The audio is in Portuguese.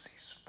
faz isso.